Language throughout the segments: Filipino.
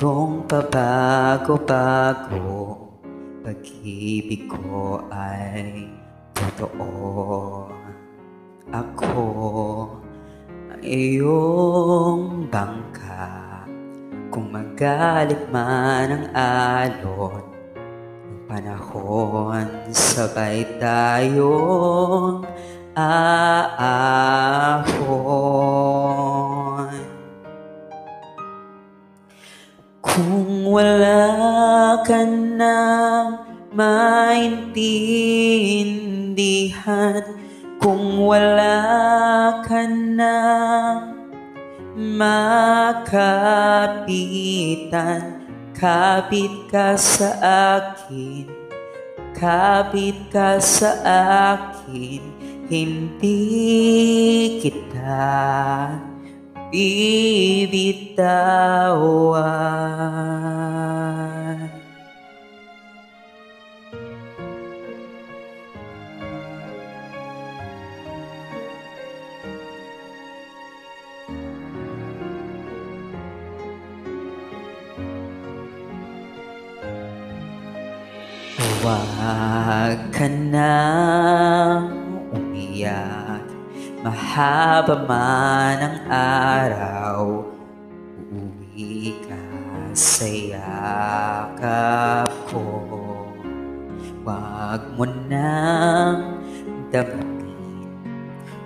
kung pabago-bago Pag-ibig ko ay totoo. Ako ang iyong bangka Kung magalit man ang alon panahon sabay tayong aahon wala ka na maintindihan. Kung wala ka na makapitan. Kapit ka sa akin. Kapit ka sa akin. Hindi kita bibitawan. Huwag ka nang umiyak Mahaba man ang araw Uuwi ka sa yakap ko. Huwag mo nang damdamin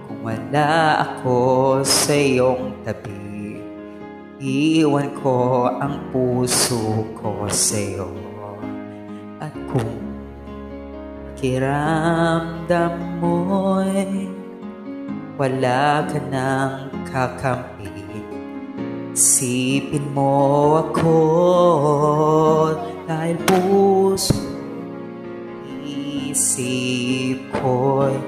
Kung wala ako sa iyong tabi. Iwan ko ang puso ko sa iyo. At kung kiramdam mo'y wala ka nang kakampi. Sipin mo ako dahil puso Isip ko'y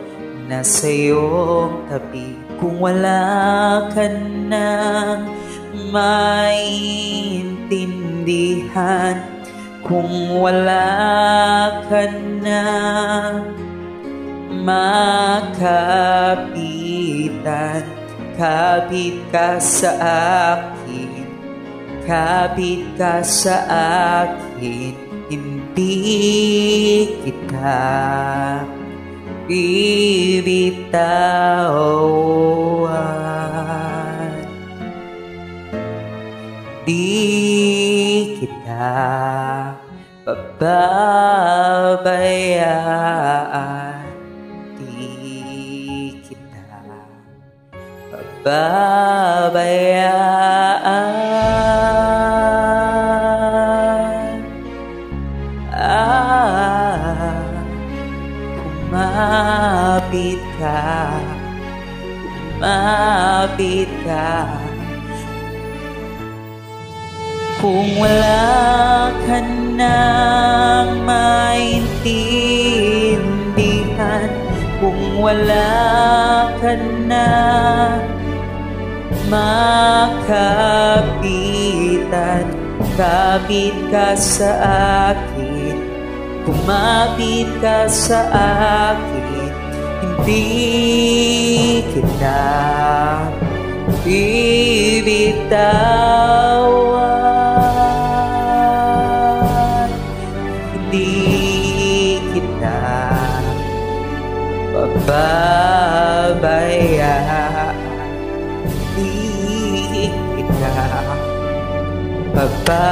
nasa iyong tabi. Kung wala ka nang maintindihan Kung wala ka nang makapitan Kapit ka sa akin. Kapit ka sa akin Hindi kita bibitawan. Di kita pababayaan pababayaan Ah, kumapit ka Kumapit ka. Kung wala ka nang maintindihan Kung wala ka na makapitan Kapit ka sa akin. Kumapit ka sa akin Hindi kita bibitawan. Hindi kita pababayaan hindi kita papabayaan.